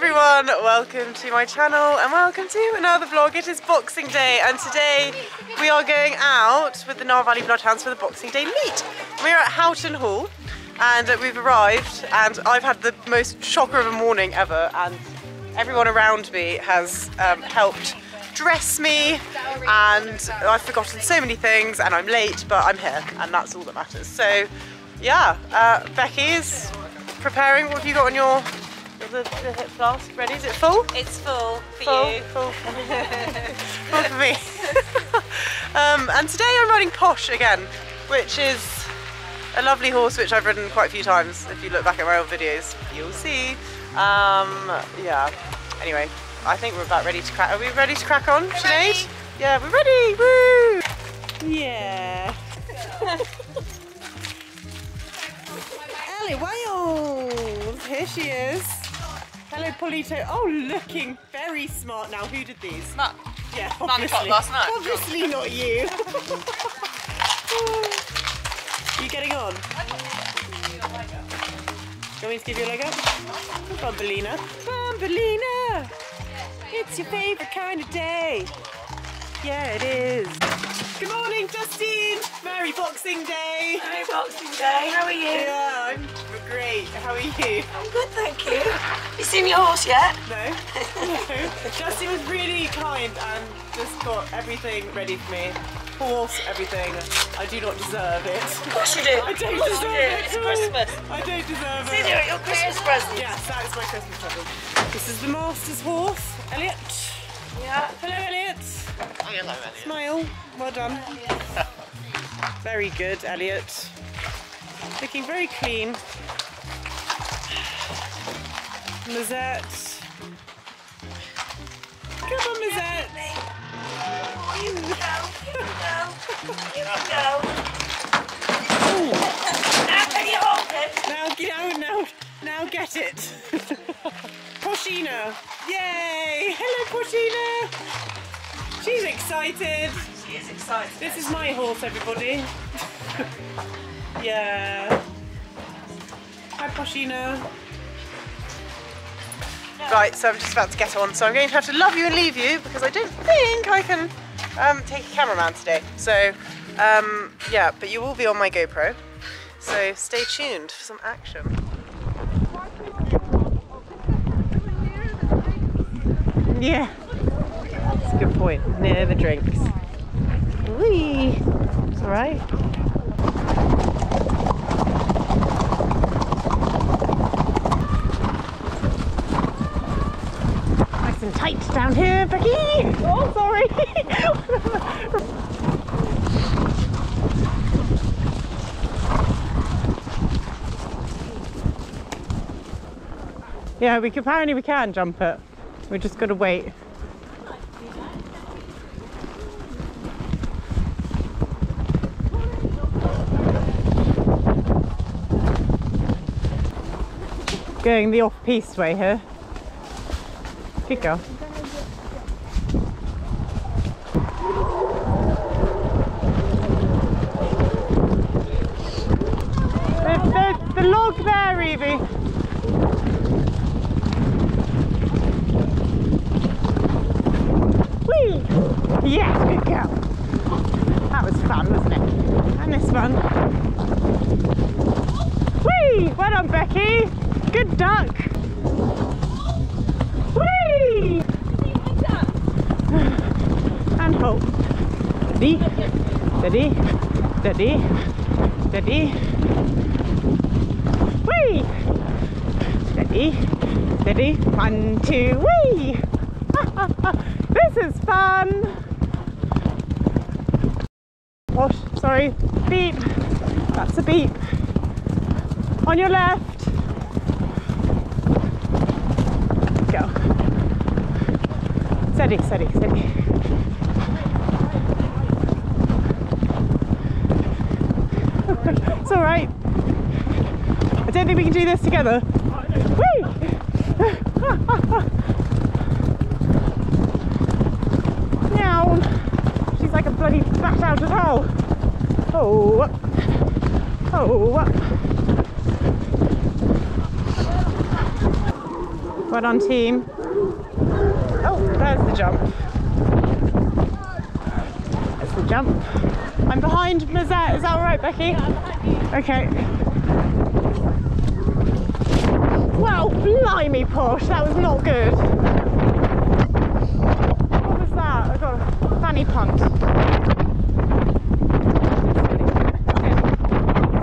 everyone, welcome to my channel and welcome to another vlog. It is Boxing Day and today we are going out with the Nar Valley Bloodhounds for the Boxing Day meet. We're at Houghton Hall and we've arrived and I've had the most shocker of a morning ever and everyone around me has um, helped dress me and I've forgotten so many things and I'm late but I'm here and that's all that matters. So yeah, uh, Becky is preparing. What have you got on your the, the hip flask ready? Is it full? It's full for Full, you. full, full for me. um, and today I'm riding Posh again, which is a lovely horse which I've ridden quite a few times. If you look back at my old videos, you'll see. Um, yeah. Anyway, I think we're about ready to crack. Are we ready to crack on, Sinead? ready. Yeah, we're ready. Woo! Yeah. Ellie Wales! Here she is. Hello, Polito. Oh, looking very smart now. Who did these? Matt, Yeah, Mum obviously. last night. Obviously not you. you getting on? Do you want me to give you a leg up? Bumbelina. Bumbelina! It's your favourite kind of day. Yeah, it is. Good morning, Justine. Merry Boxing Day. Merry Boxing Day. How are you? Yeah, I'm great. How are you? I'm good, thank you. You seen your horse yet? No. no. Justin was really kind and just got everything ready for me. Horse, everything. I do not deserve it. Of course you do. I don't deserve you do. it. It's Christmas. I don't deserve Did you it. at your Christmas present? Yes, that is my Christmas present. This is the master's horse, Elliot. Yeah. Hello, Elliot. Oh, hello, Elliot. Smile. Well done. Very good, Elliot. Looking very clean. Lizette. Come on, Lizette. You can go. You can go. You can go. Now can you hold it? Now oh, now. Now get it. Yay! Hello, She's excited. She is excited. This is my horse, everybody. yeah. Hi, Poshina. Right, so I'm just about to get on, so I'm going to have to love you and leave you because I don't think I can um, take a cameraman today. So, um, yeah, but you will be on my GoPro. So stay tuned for some action. Yeah, that's a good point. Near the drinks. Whee! It's alright. Nice and tight down here, Becky! Oh, sorry! yeah, we can, apparently we can jump it. We just gotta wait. Going the off-piste way here. Good girl. There's, there's the log there, Evie. Whee! Yes, good girl. That was fun, wasn't it? And this one. Whee! Well done, Becky. Good duck. Whee! And hold. Steady, steady, steady, steady. Whee! Steady, steady. One, two, whee! this is fun. Sorry. Beep. That's a beep. On your left. Go. Steady, steady, steady. it's all right. I don't think we can do this together. Whee! Meow. Bloody bat out of hell. Oh. Oh. Well done, team. Oh, there's the jump. There's the jump. I'm behind Mazette. Is that all right, Becky? Okay. Wow, blimey, Posh. That was not good. What was that? I got a fanny punt.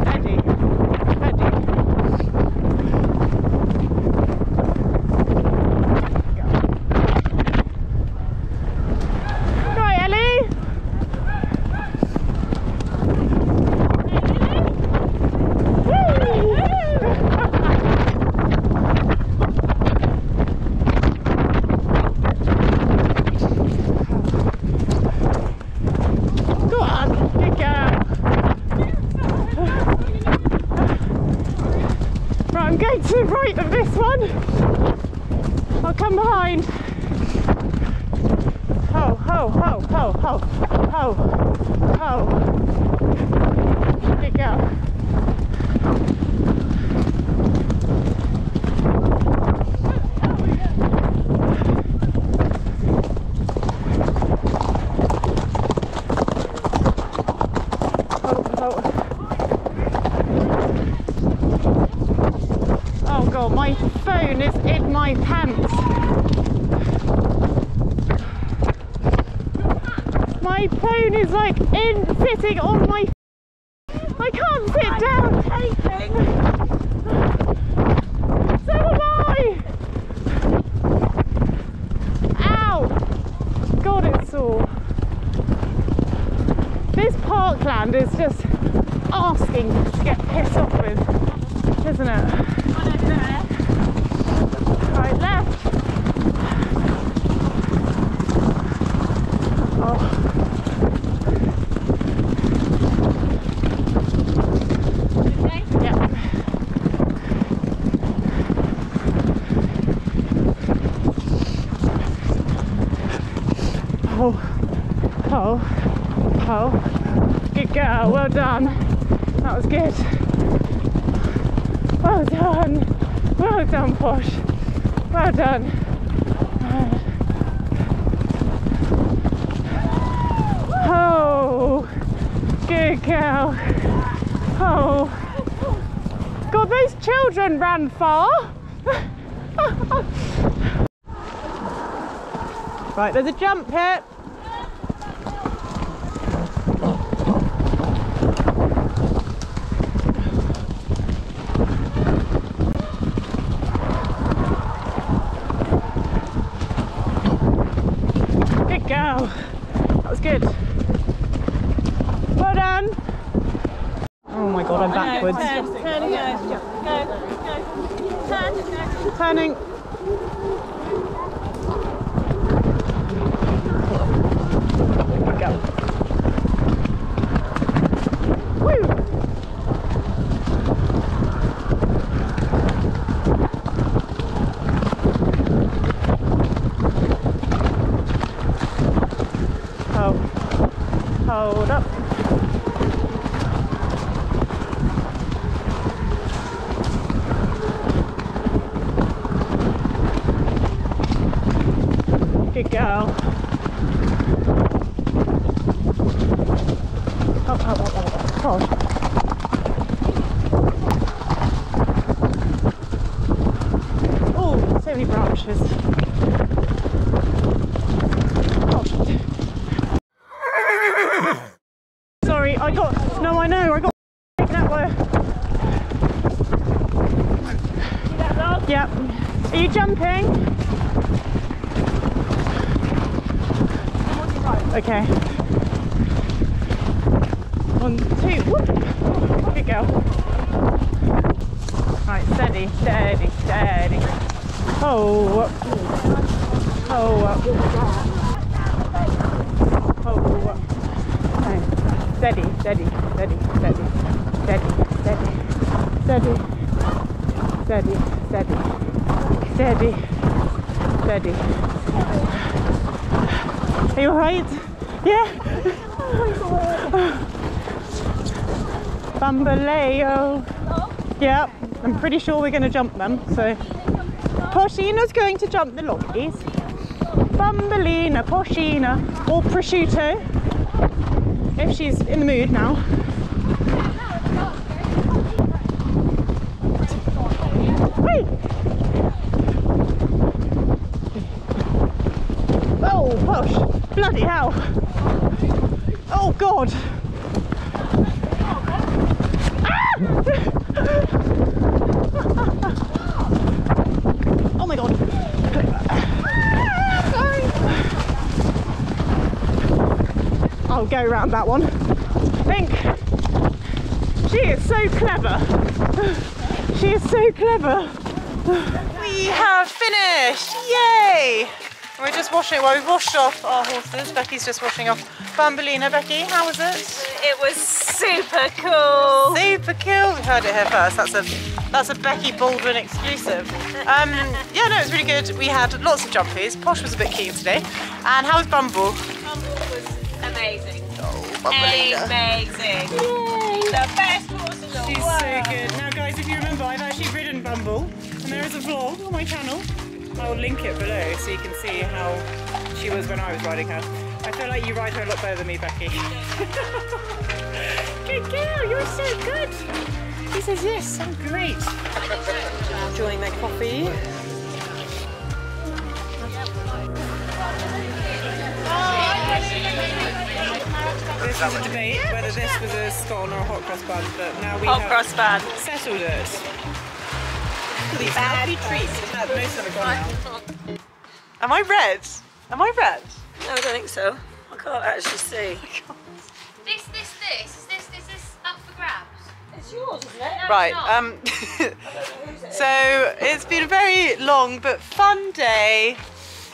Steady. Steady. Right, Ellie. Go on, good girl. To the right of this one. I'll come behind. Ho, ho, ho, ho, ho, ho, ho. Good girl. Oh, oh. Oh god, my phone is in my pants. My phone is like in sitting on my. I can't sit down. Taping. So am I. Ow! God, it's sore. This parkland is just asking to get pissed off with, isn't it? Right, left. Oh. Yep. Oh, oh, oh. Good well done. That was good. Well done. Well done, Posh. Well done. Oh, good girl. Oh. God, those children ran far. right, there's a jump here. Good girl. That was good. Well done. Oh my god, I'm backwards. Turn, turn go. Go, go. Turn. Turning. Go. Woo! Oh. Hold up. Good girl. Oh, oh, oh, oh, oh. Oh, so many branches. Oh. Sorry, I got. No, I know, I got taken out by. Yep. Are you jumping? Okay. One, two, whoop. Good girl. Right, steady, steady, steady. Oh, up. Oh, up. Oh, up. Steady, steady, steady, steady, steady, steady, steady, steady, steady, steady, steady. Are you alright? Yeah? Oh Bambaleo. Yep, I'm pretty sure we're going to jump them, so. Porcina's going to jump the lobbies. Bumbelina, porcina, or prosciutto, if she's in the mood now. Hey! Oh, gosh, bloody hell. Oh, God. Oh my god. Sorry. I'll go around that one. Think. She is so clever. She is so clever. We have finished! Yay! We're just washing, well, we've washed off our horses. Becky's just washing off Bambolina. Becky, how was it? It was super cool. Super cool. We heard it here first. That's a that's a Becky Baldwin exclusive. Um, yeah, no, it was really good. We had lots of jumpies. Posh was a bit keen today. And how was Bumble? Bumble was amazing. Oh, Bumbleina. Amazing. The best horse in the She's world. so good. Now, guys, if you remember, I've actually ridden Bumble, and there is a vlog on my channel. I'll link it below so you can see how she was when I was riding her. I feel like you ride her a lot better than me, Becky. good girl, you're so good. He says yes, I'm great. Enjoying their coffee. Oh, This was a debate whether this was a scone or a hot cross bun, but now we Hot have cross bun. settled it. These happy treats. Most of them gone now. Am I red? Am I red? No, I don't think so. I can't actually see. This, this, this, is this, is this up for grabs? It's yours, isn't it? No, Right. it's not. Um. so it's been a very long but fun day.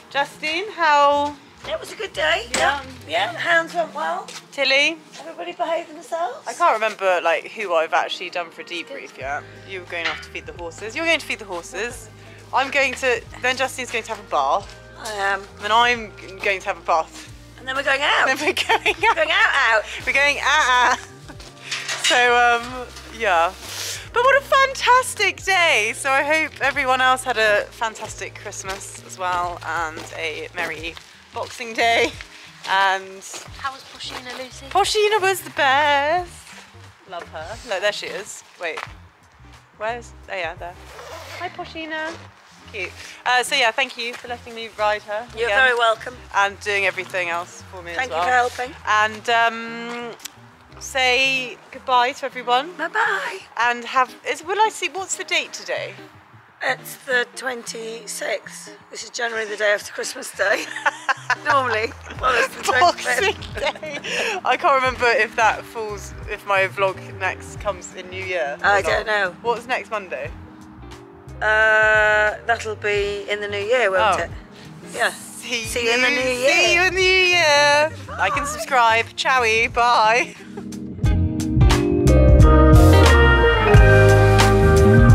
Justine, how? It was a good day. Yeah. Yeah. Hands went well. Tilly? Everybody behaved themselves. I can't remember like who I've actually done for a debrief yet. You were going off to feed the horses. You're going to feed the horses. I'm going to. Then Justine's going to have a bath. I am. Then I'm going to have a bath. And then we're going out. Then we're going out. going out, out. We're going ah. So um yeah. But what a fantastic day! So I hope everyone else had a fantastic Christmas as well and a merry Boxing Day. And How was Poshina, Lucy? Poshina was the best. Love her. Look, there she is. Wait. Where's? Oh yeah, there. Hi Poshina. Cute. Uh, so yeah, thank you for letting me ride her. You're again, very welcome. And doing everything else for me Thank as you for helping. and um, say goodbye to everyone. Bye bye. And have is will I see what's the date today? It's the 26th, This is generally the day after Christmas Day. Normally. Well, it's the 25th. Boxing Day. I can't remember if that falls if my vlog next comes in New Year. I not. don't know. What's next Monday? Uh, that'll be in the new year, won't Oh. it? Yeah. See, See you in the new year. See you in the new year. Like and subscribe. Ciao. Bye.